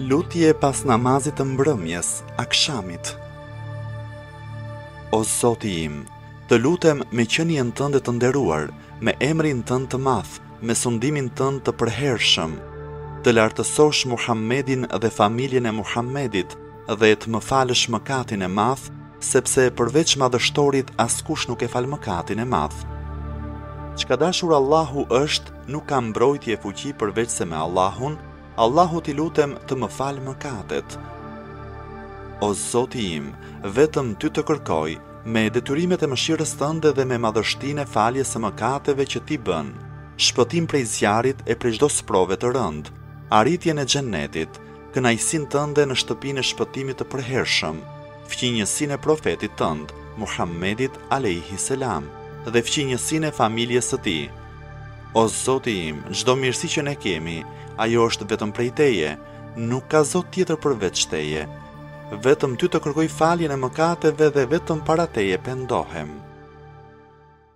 Lutje pas namazit të mbrëmjes, akshamit. O Zoti im, të lutem me qenien tënde të nderuar, me emrin tënd të madh, me sundimin tënd të përhershëm, të lartësosh Muhammedin dhe familjen e Muhammedit, Dhe të më falësh mëkatin e madh, sepse përveç madhështorit askush nuk e fal mëkatin e madh. Çka dashur Allahu është, nuk ka mbrojtje e fuqi përveçse me Allahun, Allahut i lutem të më fal mëkatet. O Zoti im, vetëm ty të kërkoj, me detyrimet e mëshirës tënde dhe me madhështinë e faljes së mëkateve që ti bën, shpëtim prej zjarrit e prej çdo sprove të rëndë, arritjen e xhennetit, kënaqësinë tënde në shtëpinë e shpëtimit të përhershëm, fqinjësinë e Profetit tënd, Muhammedit alejhi selam, dhe fqinjësinë e familjes së tij. O Zoti im, çdo mirësi që ne kemi, ajo është vetëm prej Teje, nuk ka Zot tjetër përveç Teje. Vetëm Ty të kërkoj faljen e mëkateve dhe vetëm para Teje pendohem.